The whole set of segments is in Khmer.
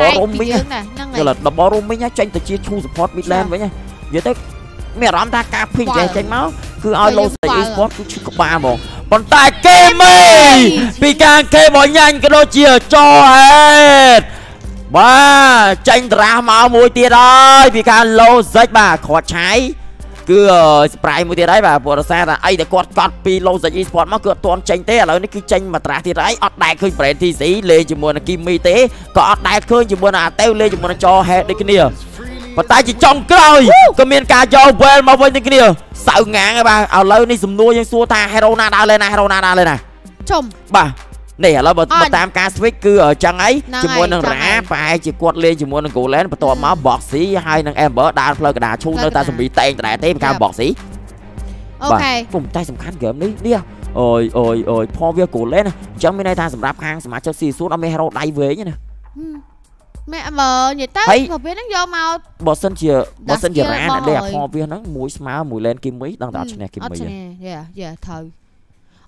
បរុំវិញយើងណាហ្នឹងហើយយល់ដល់បរុំវិញចេញទៅជាឈូ support mid lane វិញនិយាយទៅមានអារម្មណ៍ថាការភីងចេះចេញមកគឺឲ្យ low stage e-sport គឺឈឺក្បាលហ្មងប៉ុន្តែគេមេពីការគេបញ៉ាញ់ក៏ដូចជាចោហេតបាទចេញតារាសមកមួយទៀតហើយពីការ low stage បាទខាត់ឆាយ គឺស្ប្រៃមួយទៀតហើយបាទព្រោះរសារថាអីតែគាត់កត់ពី low stage e-sport មកគឺអត់ទាន់ចេញទេឥឡូវនេះគឺចេញមកតារាសទៀតហើយអត់ដែលឃើញ brand TC លេងជាមួយនឹង Kimmy ទេក៏អត់ដែលឃើញជាមួយនឹងអាតេវលេងជាមួយនឹងចោហេតដូចគ្នាប៉ុន្តែជាចុងក្រោយក៏មានការយក well មកវិញដូចគ្នាសៅងាងហើយបាទឥឡូវនេះសំណួរយើងសួរថា hero ណាដើរលេងណា hero ណាដើរលេងណាជុំបាទ នេះឥឡូវបើអត់បើតាមការ switch គឺចឹងហើយហ្នឹងជាមួយនឹងហើយចឹងរ៉ាហើយប្រហែលជាគាត់លេងជាមួយនឹង Golan បន្ទាប់មក Boxy ហើយនឹង Amber ដើរផ្លូវកណ្ដាលឈូផ្លូនៅវកណ្ដាតែលសម្ប៊ីតែងដដែលទេពីការ Boxy អូខេពុំតែសំខាន់ហ្គេមនេះនេះអូយអូយអូយផវា Golan អញ្ចឹងមានន័យថាសម្រាប់ខាងសមាជិក C សួនអត់មាន hero ដៃវែងទេណាម៉ែមើលនិយាយទៅហើយប្រភេទហ្នឹងយកមកបើសិនជាបើសិនជា skill រ៉ារបស់អ្នកលេងអាហើយផវាហ្នឹងមួយស្មើមួយ lane គីមីដឹងតែអត់ឈ្នះគីអត់មីឈ្នះទេយ៉ាយ៉ាត្រូវ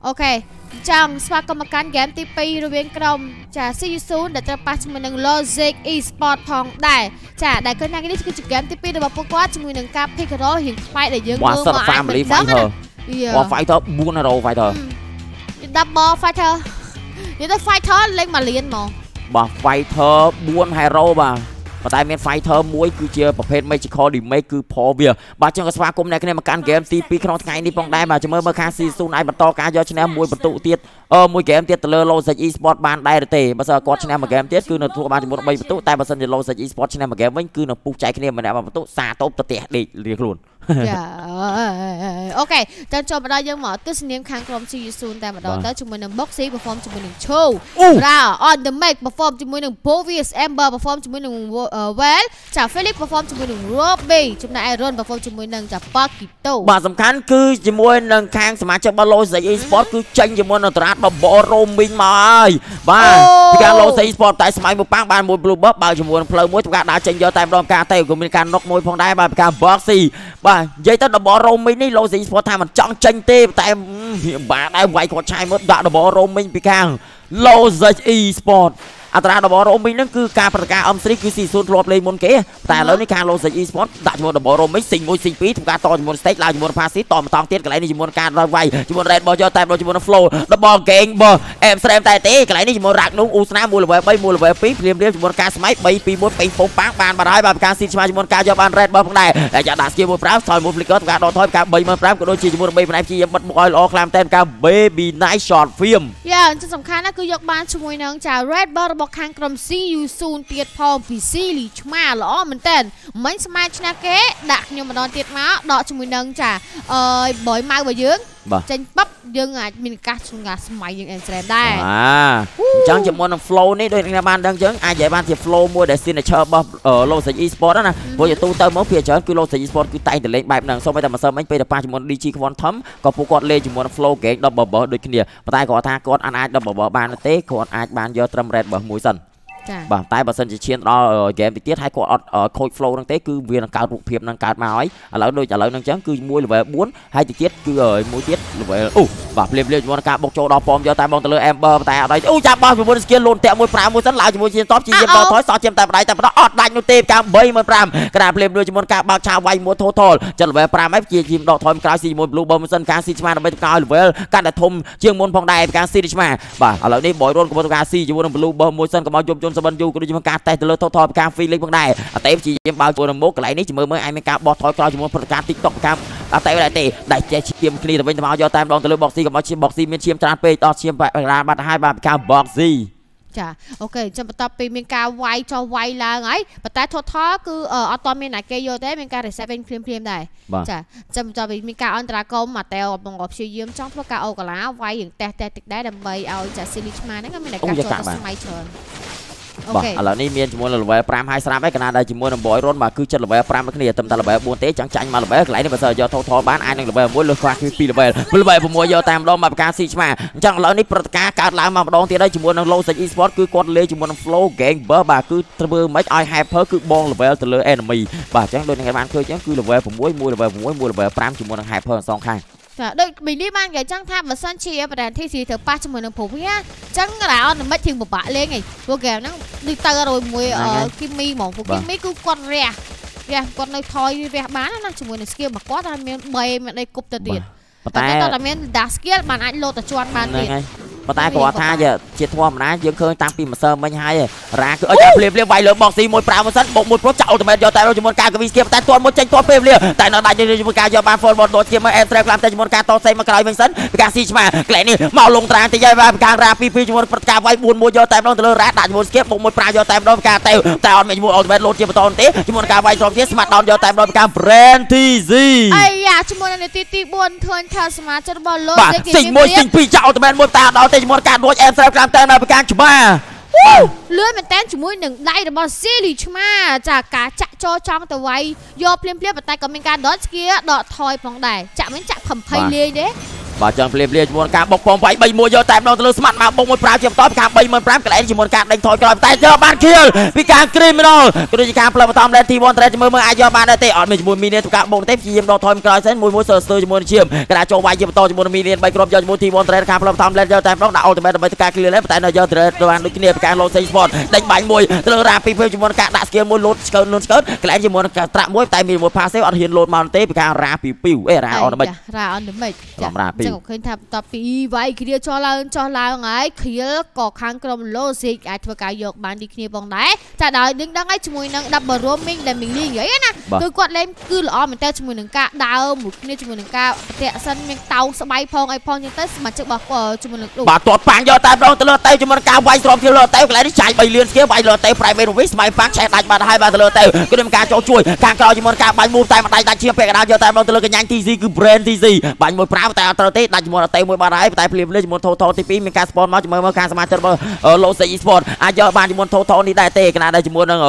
អូខេអញ្ចឹងស្វាគមន៍មកកាន់ហ្គេមទី2រវាងក្រុមចា See you soon ដែលត្រូវប៉ះជាមួយនឹង Logic Esport ផងដែរចាដែលឃើញថានេះគឺជាហ្គេមទី2របស់ពួកគាត់ជាមួយនឹងការ pick and roll រៀងខ្វាយដែលយើងវ៉ាមើលសិតមកអាច family មិនដឹង fighter យ៉ាវ៉ា fighter 4 hero fighter double fighter និយាយទៅ fighter លេងមួយលានហ្មងបាទ fighter 4 hero បាទ ប៉ុន្តែមាន fighter មួយគឺជាប្រភេទ magical damage គឺផលវាបាទចឹងក៏ស្វាគមន៍អ្នកគ្នាមកកាន់ game ទី2ក្នុងថ្ងៃនេះផងដែរបាទចាំមើលមើលខាង season អាចបន្តការយកឈ្នះមួយបន្ទុកទៀតអឺមួយ game ទៀតទៅលើ Logic Esport បានដែរឬទេបើសិនគាត់ឈ្នះមួយ game ទៀតគឺនៅទទួលបានចំនួន3បន្ទុកតែបើសិនជា Logic Esport ឈ្នះមួយ game វិញគឺនឹងពុះចែកគ្នាម្នាក់មួយបន្ទុកសាតូបទៅផ្ទះដេករៀងខ្លួន យ៉ាអូខេចាំចូលមកដល់យើងមកទស្សនាខាងក្រុម See you soon តែម្ដងបាទទៅជាមួយនឹង Boxy perform ជាមួយនឹង Show អូ Bra on the mic perform ជាមួយនឹង Bovius Amber perform ជាមួយនឹង Well ចា Philip perform ជាមួយនឹង Robbie ចំណែកឯ Ron perform ជាមួយនឹងចា Pakito បាទសំខាន់គឺជាមួយនឹងខាងសមាជិករបស់ Logic Esport គឺចេញជាមួយនឹងតារាតបបរ roaming មកហើយបាទអូពីការ Logic Esport តែស្មៃមួយប៉ាំងបានមួយ blue buff បើជាមួយនឹងផ្លូវមួយធ្វើការដើរចេញយកតែម្ដងការទៅក៏មានការ knock មួយផងដែរបាទពីការ Boxy បាទនិយាយទៅដបរ roaming នេះ Logic Esport ថាមិនចង់ចេញទេតែវាបាទដែរវាយគាត់ឆាយមកដាក់ដបរ roaming ពីខាង Logic Esport អត្រាដបរ៉ូមីងហ្នឹងគឺការប្រកាស M3 គឺស៊ីស៊ូនធ្លាប់លេងមុនគេតែឥឡូវនេះខាង Logic Esport ដាក់ជាមួយដបរ៉ូមីងស៊ីង1ស៊ីង2ធ្វើការតជាមួយ stage ឡើងជាមួយ Passy តម្ដងទៀតកន្លែងនេះជាមួយការដល់វាយជាមួយ Red បោះយកតែបោះជាមួយ Flow ដប Game បោះ M Stream តែទេកន្លែងនេះជាមួយ Rack នោះអ៊ូស្នាមួយ level 3មួយ level 2ភ្លាមៗជាមួយការស្មៃ3 2 1ពេញពងប៉ាំងបានបាត់ហើយបាទការស៊ីឆ្មាជាមួយការយកបាន Red បោះផងដែរតែចាក់ដាក់ skill មួយ5ថយមួយ flicker ធ្វើការដកថយការ305ក៏ដូចជាជាមួយ3ផ្នែកជាបិទមុខឲ្យល្អខ្លាំងតែការ Baby Night Short Film យ៉ាអញ្ចឹងសំខាន់ណាស់គឺយកបានជាមួយនឹងចា Red Bull របស់ខាងក្រុម CU Soon ទៀតផងពី C លីឆ្មាល្អមែនតើមិញស្មាឈ្នះគេដាក់ខ្ញុំម្ដងទៀតមកដកជាមួយនឹងចាអឺ boy ម៉ៅរបស់យើងបាទ ចេញបបយើងអាចមានឱកាសឆ្ងាស្មៃយើង Amsterdam ដែរបាទអញ្ចឹងជាមួយនឹង flow នេះដូចអ្នកបានដឹងអញ្ចឹងអាចនិយាយបានជា flow មួយដែល signature របស់ Logic Esport ណាព្រោះជាទូទៅមកភាគច្រើនគឺ Logic Esport គឺតែងតែលេងបែបហ្នឹងសូម្បីតែម្សិលមិញពេលតែប៉ះជាមួយ DG Quantum ក៏ពួកគាត់លេងជាមួយនឹង flow game 10 bubble ដូចគ្នាប៉ុន្តែគាត់ថាគាត់អាច 10 bubble បានទេគាត់អាចបានយកត្រឹម red buff មួយសិនចា បាទតែបើសិនជាឈានដល់ហ្គេមទៅទៀតហើយគាត់អត់ខូច flow ហ្នឹងទេគឺវានឹងកើតរូបភាពហ្នឹងកើតមកហើយឥឡូវដូចឥឡូវហ្នឹងអញ្ចឹងគឺមួយ level 4ហើយទៅទៀតគឺមួយទៀត level អូបាទភ្លាមៗជាមួយនឹងការបុកចូលដល់ប៉មយកតែបងទៅលើ Amber តែអត់ដែរអូចាប់បោះជាមួយនឹង skill លូនតាក់មួយ5មួយសិនឡើងជាមួយជាតបជាយាមដល់ថយសោះជាតែបដៃតែបដអត់ដាច់នោះទេការ815ក្រាភ្លាមដូចជាមួយការបើកឆាវាយមួយ total ចឹង level 5ហើយជាជាដកថយក្រោយស៊ីជាមួយ blue bomb មួយសិនការស៊ីឆ្មាដើម្បីទៅក្រោយ level កាន់តែធំជាងមុនផងដែរការស៊ីឆ្មាបាទឥឡូវនេះ boy run កំពុងការស៊ីជាមួយនឹង blue bomb មួយសិនក៏មកយប់យន្តសបិនយូក៏ដូចជាការតេស្តទៅលើ total ពីការ feeling ផងដែរអតេព្យាយាមបើកចូលនៅមុខកន្លែងនេះជាមួយមើលអាចមានការបោះថយក្រោយជាមួយព្រឹត្តិការណ៍ TikTok ការអតេដែរទេដែលចេះឈាមគ្នាទៅវិញទៅមកយកតែម្ដងទៅលើ boxy ក៏មកឈាម boxy មានឈាមច្រើនពេកដល់ឈាមបាត់បាត់ហើយបាទពីការ boxy ចាអូខេអញ្ចឹងបន្ទាប់ពីមានការវាយចុះវាយឡើងហើយប៉ុន្តែ total គឺអឺអត់តមានណាគេយកទេមានការ reset វិញភ្លាមភ្លាមៗដែរបាទចាអញ្ចឹងបន្ទាប់ពីមានការអន្តរាគមន៍ម៉ាតេវកំពុងព្យាយាមចង់ធ្វើការអូកាឡាវាយរឿងតេះតេះតិចដែរដើម្បីឲ្យចាស៊ីលីឆ្មាហ្នឹងក៏មានតែការចូលទៅស្មៃច្រើនអូ បាទខេឥឡូវនេះមានជាមួយនឹង level 5ហើយស្រាប់ហើយកណាដែលជាមួយនឹង boy run បាទគឺចិត្ត level 5ដូចគ្នាតែតែ level 4ទេចង់ចាញ់មក level កន្លែងនេះបើសិនយក total បានអាចនឹង level 1លើសខ្លះគឺ2 level level 6យកតាមម្ដងមកប្រកាសស៊ីឆ្មាអញ្ចឹងឥឡូវនេះព្រឹត្តិការណ៍កើតឡើងមកម្ដងទៀតហើយជាមួយនឹង low stage esport គឺគាត់លេងជាមួយនឹង flow gang burst បាទគឺធ្វើមិនឲ្យ hyper គឺបង level ទៅលើ enemy បាទអញ្ចឹងដូចអ្នកបានឃើញអញ្ចឹងគឺ level 6មួយ level 6មួយ level 5ជាមួយនឹង hyper សងខាង ចាដូចមីនេះបានគេចឹងថាបើសិនជាប្រធាន TC ត្រូវប៉ះជាមួយនឹងព្រោះវាអញ្ចឹងរ៉ាអនមិនធៀងពិបាកលេងឯងព្រោះហ្គេមហ្នឹងដូចទៅរយមួយគីមីហ្មងព្រោះគីមីគឺគាត់រះរះគាត់នៅថយរះបានណាជាមួយនឹង skill របស់គាត់តែមាន3មានអីគប់ទៅទៀតតែតែតែមាន dash skill បានអាចលោតទៅជន់បានទៀត ប៉ុន្តែគាត់ថាជាធម្មតាយើងឃើញតាំងពីម្សិលមិញហើយរ៉ាគឺអើយភ្លាមភ្លាមវាយលើបងស៊ីមួយប្រាំមិនសិនបុកមួយប្រុសចាក់អ៊ូតូមែតយកតែជាមួយការកវីស្គៀបតែទាន់មួយចេញទាន់ពេលវេលាតែនៅដាច់ជាមួយការយកបាន full ball ដូចជាមើលអេមត្រេក្លាំតែជាមួយការតសេមកក្រោយវិញសិនពីការស៊ីឆ្មាក្លែនេះមកលងត្រាងតិចហើយបានការរ៉ាពីពីជាមួយព្រឹត្តិការណ៍វាយ4 1យកតែម្ដងទៅលើរ៉ាដាក់ជាមួយស្គៀបបុកមួយប្រាំយកតែម្ដងការតែតែអត់មានជាមួយអ៊ូតូមែតលោតជាបន្តទេជាមួយការវាយត្រង់ទៀតស្មាត់ដោនយកតែម្ដងពីការ Brand TZ អាយ៉ាជាមួយនៅនាទីទី4ឃើញថាសមាជិករបស់លោកទេគេស៊ីមួយស៊ីពីរចាក់អ៊ូតូមែតមួយតាដល់ទេជាមួយការដួចអេមត្រេក្លាំតែនៅពីការច្បាស់លឿនមែនតើជាមួយនឹងដៃរបស់ស៊ីលីឆ្មាចាការចាក់ចូលចង់ទៅវាយយកភ្លាមភ្លាមប៉ុន្តែក៏មានការដកស្គៀដកថយផងដែរចាក់មិនចាក់20លាយទេ បាទចឹងភ្លាមភ្លាមជាមួយការបុកពងវាយ3 1យកតែម្ដងទៅលើស្មាត់មកបុកមួយប្រាជាបន្តពីការ35000កន្លែងជាមួយការដេញថយក្រោយតែយកបានគៀលពីការ criminal គឺជាការផ្លឹបបន្តលេនទី1ត្រេតមើលមើលអាចយកបានដែរទេអត់មានជាមួយមីនីទៅការបុកទេព្យាយាមដកថយក្រោយសិនមួយមួយសើស្ទើជាមួយនឹងឈាមកណ្ដាចូលវាយជាបន្តជាមួយនឹងមីនី3គ្រាប់យកជាមួយទី1ត្រេតការផ្លឹបបន្តលេនយកតែម្ដងដាក់ ultimate ដើម្បីទៅការ clear លេនតែនៅយកត្រេតបានដូចគ្នាពីការ load save spot ដេញបាញ់មួយទៅលើរ៉ាពីពេលជាមួយនឹងការដាក់ skill មួយ load ស្កើលូនស្កើកន្លែងជាមួយនឹងការត្រាក់មួយតែមានមួយ passive អត់ហ៊ាន load មកទេពីការរ៉ាពីពីវអេរ៉ាអត់មិនរ៉ាអត់មិនចាចឹងឃើញថាតពីវាយគ្រាចោះឡើងចោះឡើងហើយគ្រាក៏ខាងក្រុម Logic អាចធ្វើការយកបានទីគ្នាផងដែរចាដោយនឹងដឹងហើយជាមួយនឹង Double Roaming ដែលមីងលីនិយាយណាគឺគាត់លេងគឺល្អមែនតើជាមួយនឹងការដើរមួយគ្នាជាមួយនឹងការប្រតិសិនមានតោងស្បៃផងអីផងចឹងទៅសមាជិករបស់ជាមួយនឹងបាទទាត់ប៉ាំងយកតែម្ដងទៅលើតេជាមួយនឹងការវាយស្របជាលើតេកន្លែងនេះចាយ3លានស្គៀវាយលើតេ Private Movie ស្មៃប៉ាំងឆេះដាច់បាត់ហើយបាទទៅលើតេគឺមានការចូលជួយការក្រោយជាមួយនឹងការបាញ់មូតែម្ដាច់ដាច់ជាពាក់កណ្ដាលយកតែម្ដងទៅលើកញ្ញាញ TC គឺ Brand TC បាញ់មួយប្រាំតែអត់ត្រូវទេដាច់ជាមួយតេមួយបាត់ហើយតែភ្លាមភ្លាមជាមួយ Total ទី2មានការ spawn មកជាមួយមើលការសមាជិករបស់ Logic Esport អាចយកបានជាមួយ Total នេះដែរទេគណៈដែរជាមួយនឹង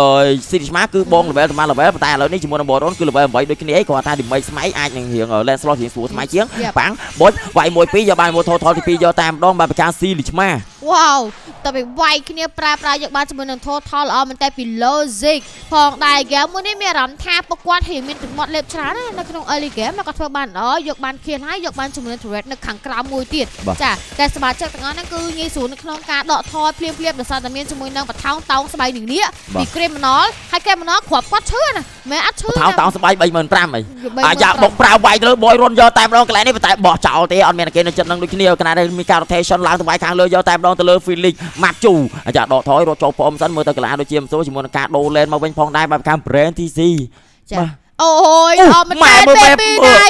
City Smart គឺបង level តាម level ប៉ុន្តែឥឡូវនេះជាមួយនឹង Boron គឺ level 8ដូចគ្នាឯងគាត់ថា damage ស្មៃអាចនឹងរៀង Lance Slot រៀងស្រួលស្មៃជាងប៉ាំងបុចវាយ1 2យកបានមួយ Total ទី2យកតែម្ដងបានប្រការ C លីឆ្មា វ៉ាវតើពេលវាយគ្នាប្រើប្រាស់យកបានជាមួយនឹង Total ល្អមែនតែពី Logic ផងដែរហ្គេមមួយនេះមានអារម្មណ៍ថាពួកគាត់ហៀងមានទឹកមាត់លេបច្រើនណានៅក្នុង early game មកគាត់ធ្វើបានល្អយកបានខៀនហើយយកបានជាមួយនឹង turret នៅខាងក្រោមមួយទៀតចាតែសមាជិកទាំងអស់ហ្នឹងគឺងាយស្រួលនៅក្នុងការដកថយភ្លាមភ្លាមដោយសារតែមានជាមួយនឹងបថោងតោងស្បៃនឹងនេះពី criminal ហើយ criminal គ្រាប់គាត់ឈឺណាមែនអត់ឈឺបថោងតោងស្បៃ35000ហីអាយ៉ាបុកប្រើវាយទៅលើបយរុនយកតែម្ដងកន្លែងនេះតែបោះចោលទេអត់មានគេនៅចិត្តនឹងដូចគ្នាកណ្ដាលមានការ rotation ឡើងទៅវាយខាងលើយកតែម្ដងទៅលើ Felix ម៉ាត់ជូអាចាដកថយរត់ចូលព្រមសិនមើលទៅកន្លាដូចជាមសូជាមួយនឹងការដូរលេនមកវិញផងដែរបែបខាង Brand TC ចាអូយអត់មិនតែពេលពីដៃ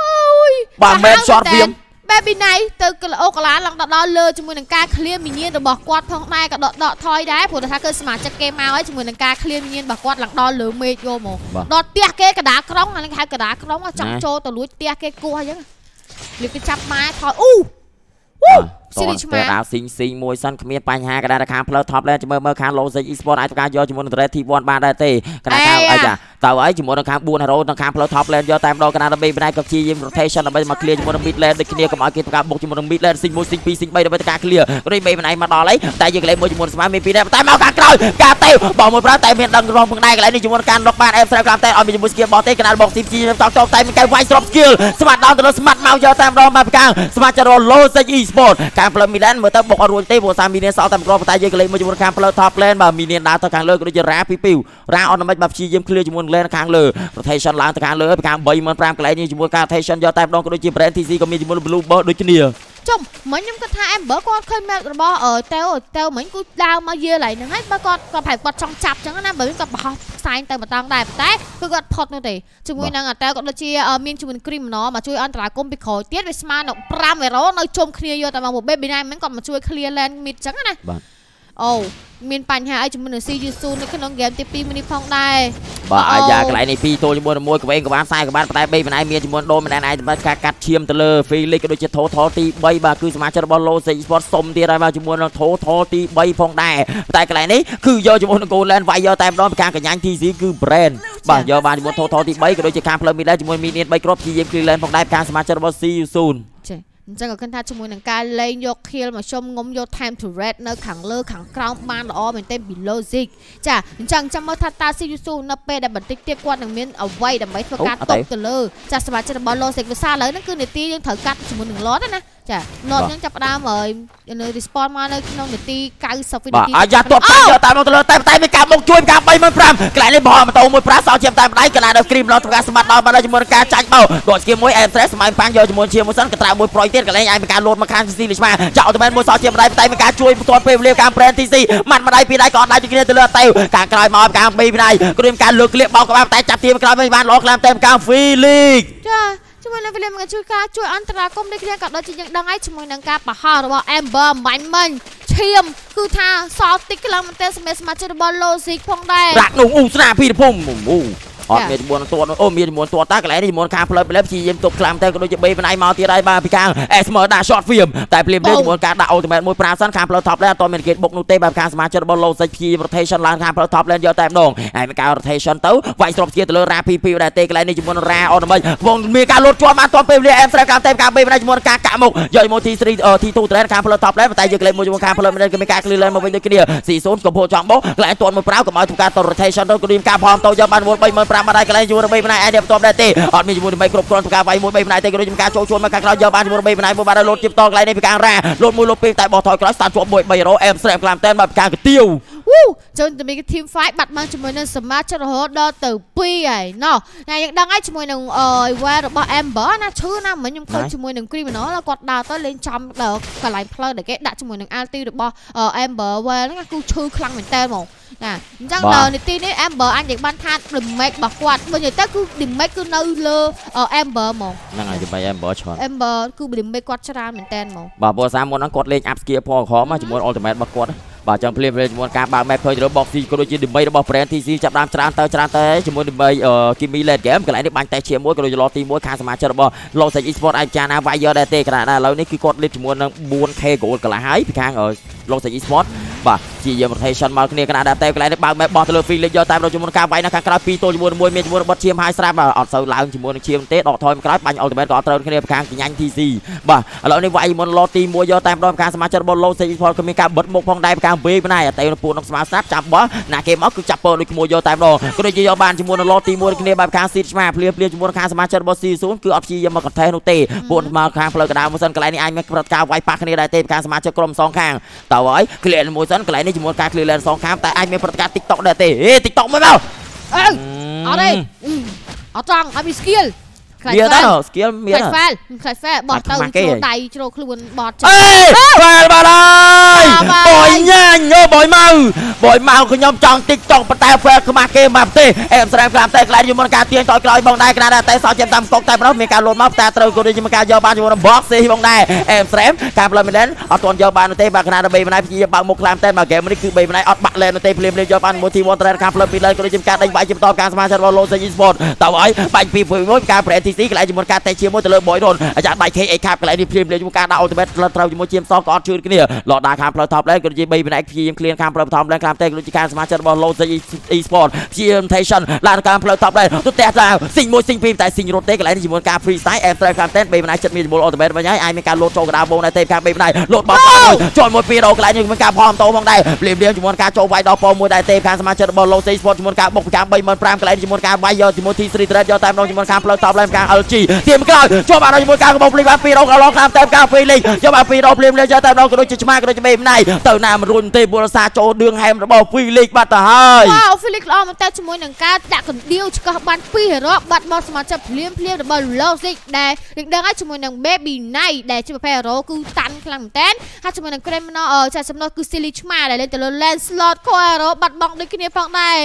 អូយបាទមែន short វាម Baby ណៃទៅអូកាឡាឡើងដល់លើជាមួយនឹងការឃ្លាមីញៀនរបស់គាត់ផងដែរក៏ដកដកថយដែរព្រោះថាគឺសមាជិកគេមកហើយជាមួយនឹងការឃ្លាមីញៀនរបស់គាត់ឡើងដល់លើមេឃយកមកដល់ផ្ទះគេកដាក្រុងអានេះហៅកដាក្រុងចង់ចូលទៅលួចផ្ទះគេគោះអញ្ចឹងលៀបគេចាប់ម៉ែថយអូត តទៅដល់ស៊ីងស៊ីងមួយសិនគ្មានបញ្ហាកណ្ដាលខាងផ្លូវ top lane មើលមើលខាង Logic Esport អាចធ្វើការយកជាមួយនឹង Red T1 បានដែរទេកណ្ដាលខាងអីចាទៅហើយជាមួយនឹងខាង4 hero នៅខាងផ្លូវ top lane យកតែម្ដងកណ្ដាលដើម្បីផ្នែកក៏ព្យាយាម rotation ដើម្បីមក clear ជាមួយនឹង mid lane ដូចគ្នាកុំឲ្យគេធ្វើការបុកជាមួយនឹង mid lane ស៊ីង1ស៊ីង2ស៊ីង3ដើម្បីធ្វើការ clear នេះបីផ្នែកមកដល់ហើយតែយើងកន្លែងមួយជាមួយស្មាមានពីរដែរតែមកខាងក្រោយការទេបងមួយប្រើតែមានដឹងរងផងដែរកន្លែងនេះជាមួយការ knock បាន F ស្រែក្រាមតែអត់មានជាមួយ skill បោះទេកណ្ដាលបងស៊ីព្យាយាមតោកតោកតែមានការវាយ drop skill ស្មាត់ដល់ទៅលើស្មាត់មកយកតែម្ដងមកប្រកាំងស្មាត់ចរ Logic Esport ខាងផ្លូវ mid lane មើលទៅបុកអត់រួចទេព្រោះសាមីនៀនសល់តែម្ដងប៉ុន្តែយើងក៏លេងមួយជាមួយខាងផ្លូវ top lane បាទមីនៀនដើរទៅខាងលើក៏ដូចជារ៉ាពីពីវរ៉ាអត់មិនបាទព្យាយាម clear ជាមួយនឹង lane ខាងលើ rotation ឡើងទៅខាងលើពីខាង35000កន្លែងនេះជាមួយការ rotation យកតែម្ដងក៏ដូចជា brand TC ក៏មានជាមួយ blue bird ដូចគ្នាចុំមិញខ្ញុំគិតថា Amber គាត់ឃើញ map របស់តេវតេវមិញគឺដើរមកយើឡៃហ្នឹងហើយបើគាត់គាត់ប្រហែលគាត់ចង់ចាប់ចឹងណាបើគាត់បោះផ្សែងទៅម្ដងដែរតែគឺគាត់ផុតនោះទេជាមួយនឹងតេវគាត់ដូចជាមានជាមួយ criminal មកជួយអន្តរាគមពីក្រោយទៀតវាស្មើនឹង5 hero នៅជុំគ្នាយកតែមក baby ណាមិញគាត់មកជួយ clear lane mid ចឹងណាបាទអូមានបញ្ហាអីជាមួយនឹង CU នៅក្នុងហ្គេមទី2នេះផងដែរបាទអាយ៉ាកន្លែងនេះ2ទល់ជាមួយ1ក្វេងក៏បានខ្សែក៏បានប៉ុន្តែ3ម្នាក់មានជាមួយដូនម្នាក់ឯងសម្រាប់ការកាត់ឈាមទៅលើ Felix ក៏ដូចជា Total ទី3បាទគឺសមាជិករបស់ Logic Sport សុំទៀតហើយបាទជាមួយនឹង Total ទី3ផងដែរតែកន្លែងនេះគឺយកជាមួយនឹង Gold Land វាយយកតែម្ដងពីការកញ្ញាញ TC គឺ Brand បាទយកបានជាមួយ Total ទី3ក៏ដូចជាការផ្លូវមីដែរជាមួយ Minion 3គ្រាប់ព្យាយាម clear lane ផងដែរការសមាជិករបស់ CU ចា អញ្ចឹងក៏គិតថាជាមួយនឹងការលេងយក kill មកជុំងុំយក time to red នៅខាងលើខាងក្រោមបានល្អមែនទែនពី logic ចាអញ្ចឹងចាំមើលថាតា Siusu នៅពេលដែលបន្តិចទៀតគាត់នឹងមានអ្វីដើម្បីធ្វើការតបទៅលើចាសមាជិករបស់ logic វិសាឥឡូវហ្នឹងគឺនីតិយើងត្រូវកាត់ជាមួយនឹង lot ណា ចា lot ហ្នឹងចាប់ផ្ដើមហើយនៅ respawn មកនៅក្នុងនាទី90វិនាទីអាយ៉ាទាត់តែយកតាមមកទៅលើតែតែមានការមកជួយការ35000កន្លែងនេះបោះម៉ូតូមួយប្រាសោជាតែម្ដាយកន្លែងដល់គ្រីមឡធ្វើការស្មាត់ដល់មកដល់ជាមួយនឹងការចាញ់បោគាត់ស្គីមួយអេមស្រេសស្មៅប៉ាំងយកជាមួយជាមួយសិនក៏ត្រាមួយប្រុយទៀតកន្លែងឲ្យមានការលោតមកខាងស៊ីលីឆ្មាចោលទៅមែនមួយសោជាម្ដាយតែមានការជួយផ្ទាន់ពេលវេលាការប្រេនទីស៊ីម៉ាត់ម្ដាយពីដៃក៏អត់ដៃជួយគ្នាទៅលើតែការក្រោយមកការ3ពីដៃគ្រាមការលើកក្លៀកបោកក្បាលតែចាប់ទៀមក្រោយមិនបានល្អខ្លាំងតែការហ្វីលីកចា ជាមួយនឹង William ក៏ជួយការជួយអន្តរាគមន៍ដូចគ្នាក៏ដូចជាយើងដឹងហើយជាមួយនឹងការបោះរបស់ Amber មាញ់មិញឈាមគឺថាសល់តិចខ្លាំងមែនទែនសម្រាប់សមាជិករបស់ Logic ផងដែររាក់នោះអ៊ូស្នាពីភូមិអូ អត់មានជាមួយនឹងទាត់អូមានជាមួយទាត់តាកន្លែងនេះជាមួយការផ្លើតផ្លែព្យាយាមទប់ខ្លាំងតែក៏ដូចជា3បណ្ដៃមកទៀតហើយបាទពីខាងអេសមើដាក់ short film តែភ្លាមនេះជាមួយការដាក់ ultimate មួយប្រាសិនខាងផ្លូវ top lane អត់មានគេបុកនោះទេបាទខាងសមាជិករបស់ low stage ព្យាយាម rotation ឡើងខាងផ្លូវ top lane យកតែម្ដងហើយមានការ rotation ទៅវាយស្របស្គៀទៅលើ ra pp ដែរទេកន្លែងនេះជាមួយនឹង ra អត់មិនបងមានការលោតជាប់បានទាន់ពេលវេលា em ស្រែកាំតែការ3បណ្ដៃជាមួយនឹងការកាក់មុខយកមក T3 T2 trend ខាងផ្លូវ top lane តែយើងកន្លែងមួយជាមួយខាងផ្លូវ lane គឺមានការ clear lane មកវិញដូចគ្នា40កំពុងចង់បោកកន្លែងទាន់មួយប្រាវកុំឲ្យធ្វើការ rotation ទៅគ្រីមការផមទៅយកបាន35000បាត់ហើយកន្លែងជាមួយនឹង3បណ្ដៃទេបន្ទាប់ដែរទេអត់មានជាមួយដើម្បីគ្រប់គ្រាន់ធ្វើការវាយមួយ3ផ្នែកទេក៏ដូចជាការចូលជួនមកខាងក្រោយយកបានជាមួយ3ផ្នែកមួយបានលោតជិបតកន្លែងនេះពីខាងរ៉ាលោតមួយលោតពីរតែបោះថយក្រោយស្តាប់ជាប់មួយ300អែមស្រែមក្លាមតែនមកពីខាងកាទៀវវូចូលទៅមាន team fight បាត់បង់ជាមួយនឹងសមាជិករហូតដល់ទៅ2ហើយណោះតែយើងដឹងហើយជាមួយនឹងអឺ wire របស់ Amber ណាឈឺណាមិញខ្ញុំឃើញជាមួយនឹង criminal គាត់ដើរទៅលេងចំដល់កន្លែងផ្លូវដែលគេដាក់ជាមួយនឹង alti របស់ Amber wire ហ្នឹងគឺឈឺខ្លាំងមែនតើហ្មង ណាអញ្ចឹងដល់នីតិនេះ Amber អញនិយាយបានថា damage របស់គាត់បើនិយាយទៅគឺ damage គឺនៅលើ Amber ហ្មងហ្នឹងហើយដើម្បី Amber ច្រើន Amber គឺ damage គាត់ច្រើនមែនតើហ្មងបាទព្រោះសាមុនហ្នឹងគាត់លេង up skill ផងក្រមជាមួយ ultimate របស់គាត់បាទចឹងភ្លាមជាមួយការបើក map ឃើញរបស់ C ក៏ដូចជាដើម្បីរបស់ brand TC ចាប់ដើមច្រើនទៅច្រើនទៅជាមួយដើម្បី Kimi Late Game កន្លែងនេះបាញ់តែជាមួយក៏ដូចជាឡទី1ខាងសមាជិករបស់ Low Stage Esports អាចចាណាវាយយកដែរទេខណៈដែលឥឡូវនេះគឺគាត់លេបជាមួយនឹង 4K goal កន្លះហើយពីខាង Low Stage Esports បាទជាយាម rotation មកគ្នាកណ្ដាលតែកន្លែងនេះបើក map បោះទៅលើ Felix យកតែជាមួយការវាយនៅខាងក្រៅ2ទល់ជាមួយ1មានជាមួយបត់ឈាមហើយស្រាប់អត់សូវឡើងជាមួយនឹងឈាមទេដកថយមកក្រោយបាញ់ ultimate ក៏អត់ត្រូវគ្នាខាងកញ្ញាញ់ TC បាទឥឡូវនេះវាយមុន lot ទី1យកតែម្ដងខាងសមាជិករបស់ low stage sport ក៏មានការបិទមុខផងដែរខាង B ម្នាក់តែពួកនឹងស្មាស្រាប់ចាំបោះណាគេមកគឺចាប់ពើដូចក្មួយយកតែម្ដងក៏ដូចជាយកបានជាមួយនឹង lot ទី1គ្នាបែបខាង seed ឆ្មាភ្លាភ្លាជាមួយនឹងខាងសមាជិករបស់ C0 គឺអត់ព្យាយាមមក contest នោះទេពួកមកខាងផ្លូវកណ្ដាលមួយសិនកន្លែងនេះអាចមានប្រតិការវាយប៉ះគ្នាដែរទេខាងសមាជិកក្រុមសងខាងតើហើយ clear មួយសិនកន្លែងនេះជាមួយការ clear lane សងខាងតែអាចមានប្រតិការ TikTok ដែរទេហេ TikTok មួយមកអើអត់ទេអត់ចង់អត់មាន skill មានដែរ skill មានខ្លាយ fail ខ្លាយ fail បោះទៅជ្រោដៃជ្រោខ្លួនបត់ចេញអេ fail បាត់ហើយបយញ៉ាញអូបយម៉ៅបយម៉ៅខ្ញុំចង់ TikTok ប៉ុន្តែ fail ខ្មាស់គេមកទេអេមស្រែមក្រាមតែខ្លាចយមុនការទាញតក្រោយបងដែរក្រាតែសោះចាំតាមកុកតែប្រោះមានការលោតមកតែត្រូវក៏ដូចជាការយកបានជាមួយនឹង box ស៊ីបងដែរអេមស្រែមការផ្លូវមែនអត់ទាន់យកបានទេបាទគណៈដើម្បីម្នាក់ព្យាយាមបើកមុខខ្លាំងតែមកហ្គេមនេះគឺ3ម្នាក់អត់បាក់លែនទេភ្លាមភ្លាមយកបានមួយទី1ត្រែនការផ្លូវពីលើក៏ដូចជាការដេញបាយជាបន្តការសមាជិករបស់ Low Sage Sport តើឲ្យបាញ់ពី1ការប្រេ TC កន្លែងជាមួយការតែជាមួយទៅលើ Boy Ron អាចារ្យបាយ KA ខាប់កន្លែងនេះភ្លាមភ្លាមជាមួយការដាក់ Ultimate ត្រូវជាមួយជាមសក៏អត់ជឿគ្នាឡដដាខាងផ្លូវ Top Lane ក៏និយាយ3ម្នាក់ព្យាយាម clear ខាងផ្លូវ Top Lane ខាងតែក៏ដូចជាការសមាជិករបស់ Low E-sport ព្យាយាម Tension ឡើងខាងផ្លូវ Top Lane ទៅផ្ទះតាស៊ីងមួយស៊ីងពីរតែស៊ីងរត់ទេកន្លែងនេះជាមួយការ Free Style Air Strike ខាងតែ3ម្នាក់ចិត្តមានជាមួយ Ultimate វិញហើយអាចមានការលោតចូលកណ្ដាលវងដែរទេខាង3ម្នាក់លោតបោះមួយចូលមួយ2រោកន្លែងនេះមានការផមតោផងដែរភ្លាមភ្លាមជាមួយការចូលវាយដល់ពមួយដែរទេខាងសមាជិករបស់ Low E-sport ជាមួយការបុកប្រចាំ35000កន្លែងជាមួយការវាយយកជាមួយ T3 Thread យកតែម្ដងជាមួយខាងផ្លូវ Top Lane ខាង LG ទៀមក្រោយចូលបានជាមួយការកបោភ្លេងបាន2រោកន្លងតាមតែការហ្វេលីងយកបាន2រោភ្លាមលេងយកតែម្ដងក៏ដូចជាឆ្មាក៏ដូចជាមេម្នៃទៅណាមិនរួញទេបុរសាចូលដឿងហែមរបស់ហ្វេលីងបាត់ទៅហើយវ៉ាវហ្វេលីងល្អមែនតើជាមួយនឹងការដាក់កណ្ដៀវឆ្កោះបាន2រោបាត់មកសមាជិកភ្លាមភ្លាមរបស់ Logic ដែលយើងដឹងហើយជាមួយនឹង Baby Night ដែលជាប្រភេទរោគឺតាន់ខ្លាំងមែនតើហើយជាមួយនឹង Criminal ចាសំណុះគឺ Silly ឆ្មាដែលលេងទៅលើ Lancelot ខរោបាត់បង់ដូចគ្នាផងដែរ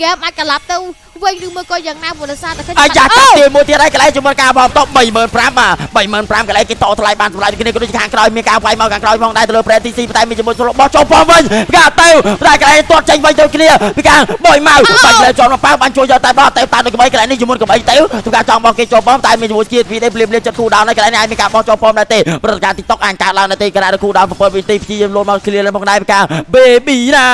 game អាចកលាប់ទៅវិញឬមួយក៏យ៉ាងណាបុរសាតែឃើញអាយ៉ាចាប់ទីមួយទៀតហើយកន្លែងជាមួយការបោកតប35000បាទ35000កន្លែងគេតថ្លៃបានសម្រាប់គ្នាក៏ដូចខាងក្រោយមានការវាយមកខាងក្រោយផងដែរទៅលើ Brand TC តែមានជាមួយស្រុកបោះចូលពំវិញគេទៅតែកន្លែងទាត់ចេញវិញទៅគ្នាពីខាងបុយម៉ៅបាញ់លើជាប់មកប៉ាបានជួយយកតែបោះតែតាមនៅក្បីកន្លែងនេះជាមួយក្បីទៅធ្វើការចង់បោះគេចូលពំតែមានជាមួយជាតិពីនេះភ្លាមភ្លាមចិត្តគូដោនហើយកន្លែងនេះអាចមានការបោះចូលពំដែរទេព្រឹត្តិការណ៍ TikTok អាចកើតឡើងដែរទេកន្លែងគូដោន7វិនាទីព្យាយាមលោតមក clear lên ផងដែរពីខាង Baby ណៃ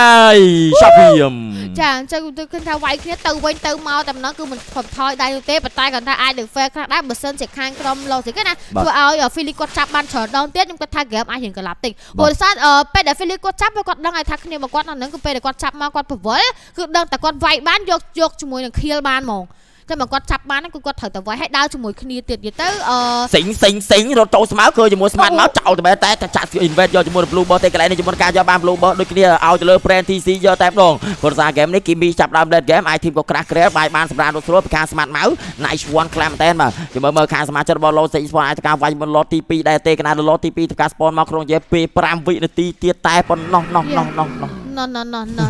Shopium ចាអញ្ចឹងទៅឃើញថាវាយគ្នាទៅវិញទៅមកតែម្ដងគឺមិនផុតថយដៃនោះទេប៉ុន្តែគាត់ថាអាចនឹង fair ខ្លះដែរបើសិនជាខាងក្រុម Logic ណាធ្វើឲ្យ Philip គាត់ចាប់បានច្រើនដងទៀតខ្ញុំគិតថា game អាចរៀងកន្លាប់តិចព្រោះដោយសារពេលដែល Philip គាត់ចាប់គាត់ដឹងឲ្យថាគ្នារបស់គាត់នៅហ្នឹងគឺពេលដែលគាត់ចាប់មកគាត់ប្រវល់គឺដឹងតែគាត់វាយបានយកយកជាមួយនឹង kill បានហ្មង តែមកគាត់ចាប់បានគឺគាត់ត្រូវតែវាយឲ្យដើរជាមួយគ្នាទៀតទៀតទៅអឺសិងសិងសិងរត់ចូលស្មៅគឺជាមួយស្មាត់មកចោលតែតែចាក់ invest យកជាមួយ blue ball ទេកន្លែងនេះជាមួយការយកបាន blue ball ដូចគ្នាឲ្យទៅលើ brand TC យកតែម្ដងព្រោះសារ game នេះ Kimi ចាប់ដើម late game អាច team ក៏ crash crash បាយបានសម្រាប់រត់ស្រួលពីការស្មាត់មក nice one ខ្លាំងមែនតើបាទជមើលមើលខាងសមាជិករបស់ Low Six Sport អាចការវាយមុន lot ទី2ដែរទេកណ្ដាល lot ទី2ធ្វើការ spawn មកក្នុងរយៈពេល5វិនាទីទៀតតែប៉ុណ្ណោះណោះណោះណោះ ណោះណណណណណ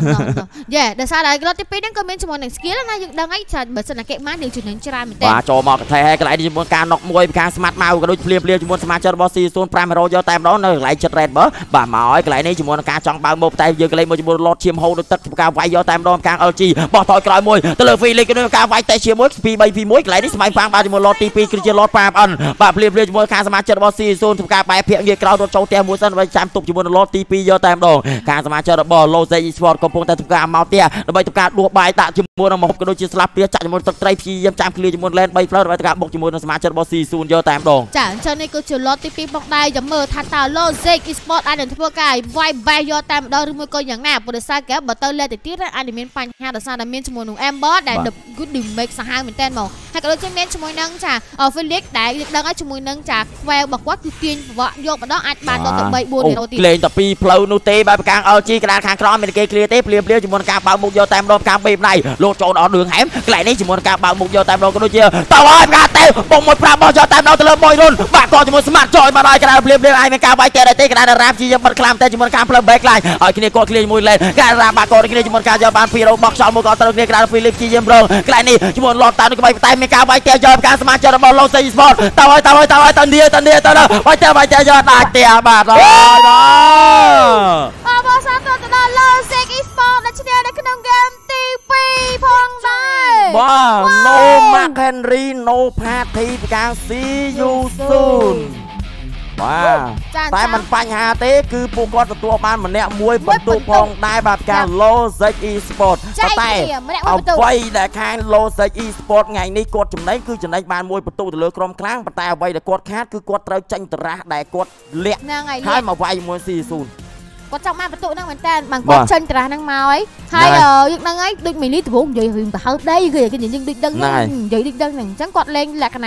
យេដោយសារតែក្លត់ទី2ហ្នឹងក៏មានជាមួយនឹង skill ណាយើងដឹងហើយថាបើសិនតែគេបានយើងចំណេញច្រើនមែនទេបាទចូលមកកថេហើយកន្លែងនេះជាមួយការណុកមួយពីខាងស្មាត់មកក៏ដូចភ្លាមភ្លាមជាមួយសមាជិករបស់ C05 Hero យកតែម្ដងនៅកន្លែងចិត្ត Red បើបាទមកឲ្យកន្លែងនេះជាមួយនឹងការចង់បើកមកតែយើងកន្លែងមួយជាមួយ lot ឈាមហូរដូចទឹកធ្វើការវាយយកតែម្ដងខាង LG បោះថយក្រោយមួយទៅលើ Felix ក៏ដូចការវាយតែជាមួយ2 3 2 1កន្លែងនេះស្មៃផាំងបាទជាមួយ lot ទី2គឺជា lot 5 N បាទភ្លាមភ្លាមជាមួយខាងសមាជិករបស់ C0 ធ្វើការបែកភាកងាយក្រោយរត់ចូលផ្ទះមួយសិនដើម្បីចាំទប់ជាមួយនឹង lot ទី2យកតែម្ដងខាងសមាជិករបស់ Low Sport កំពុងតែធ្វើការមកផ្ទះដើម្បីធ្វើការដួសបាយដាក់ជាមួយនឹងមហូបក៏ដូចជាស្លាប់ព្រាចាក់ជាមួយទឹកត្រីព្យាយាមចាំឃ្លាជាមួយ lane 3 flow ដើម្បីធ្វើការបុកជាមួយនឹងសមាជិករបស់ C0 យកតែម្ដងចាអញ្ចឹងនេះគឺជា lot ទី2មកដែរចាំមើលថាតើ Logic Esport អាចនឹងធ្វើការវាយបែសយកតែម្ដងឬមួយក៏យ៉ាងណាព្រោះដោយសារគេបើទៅលេទៅទៀតអាចនឹងមានបញ្ហាដោយសារតែមានជាមួយនឹង Amber ដែល the good damage សាហាវមែនតើមក ហើយក៏ដូចជាមានជាមួយនឹងចា Felix ដែលយើងដឹងហើយជាមួយនឹងចា Quail របស់គាត់គឺទាញប្រវត្តិយកម្ដងអាចបានដល់ទៅ3 4ហេរ៉ូទៀតលេងតែពីរផ្លូវនោះទេបែបកាង LG កណ្ដាលខាងក្រោមមានគេ clear ទេភ្លាមភ្លាមជាមួយនឹងការបើកមុខយកតែម្ដងការបេបដៃលោកចូលដល់ đường ហែមកន្លែងនេះជាមួយនឹងការបើកមុខយកតែម្ដងក៏ដូចជាតើហើយការទេបងមួយប្រាប់បោះយកតែម្ដងទៅលើបុយរុនបាក់កជាមួយស្មាត់ចយមកដល់កណ្ដាលភ្លាមភ្លាមអាចមានការវាយតែដែរទេកណ្ដាលរ៉ាប់ជាបិទខ្លាំងតែជាមួយនឹងការផ្លូវ back line ឲ្យគ្នាគាត់ clear ជាមួយ lane កណ្ដាលរ៉ាប់បាក់កគ្នាជាមួយការយកបាន2រោបោះខ្យល់មួយក៏ត្រូវគ្នាកណ្ដាល Philip ជាយាមរងកន្លែងនេះជាមួយ lot តាមនឹងក្បៃតែមានការវាយតែយកការសមាជិករបស់ Low Say Sport តើហើយតើហើយតើហើយតើនីតើនីតើវាយតែវាយតែយកដាច់តែបាទហើយបាទអបអរសាទរទៅដល់ Logic Esport ដែលឈ្នះនៅក្នុង game ទី2ផងដែរបាទ no Mark Henry no party ពីការ see you soon បាទតែมันបញ្ហាទេ គឺពួកគាត់ទទួលបានម្នាក់មួយបន្ទុកផងដែរបាទការ Logic Esport ចែកតែគ្នាម្នាក់មួយបន្ទុកអ្វីដែលខាង Logic Esport ថ្ងៃនេះគាត់ចំណេញគឺចំណេញបានមួយបន្ទុកទៅលើក្រុមខ្លាំងប៉ុន្តែអ្វីដែលគាត់ខាតគឺគាត់ត្រូវចាញ់តារ៉ាស់ដែលគាត់លាក់ហ្នឹងហើយហើយមកវាយមួយស៊ីស៊ូនគាត់ចង់បានបន្ទុកហ្នឹងមែនតើបានគាត់ចេញត្រាស់ហ្នឹងមកហើយហើយយើងដឹងហើយដូចមីលីដំបូងនិយាយរឿងប្រហើបដែរគឺគេយើងដូចដឹងហ្នឹងហើយនិយាយដូចដឹងហ្នឹងអញ្ចឹងគាត់លេងលក្ខណៈ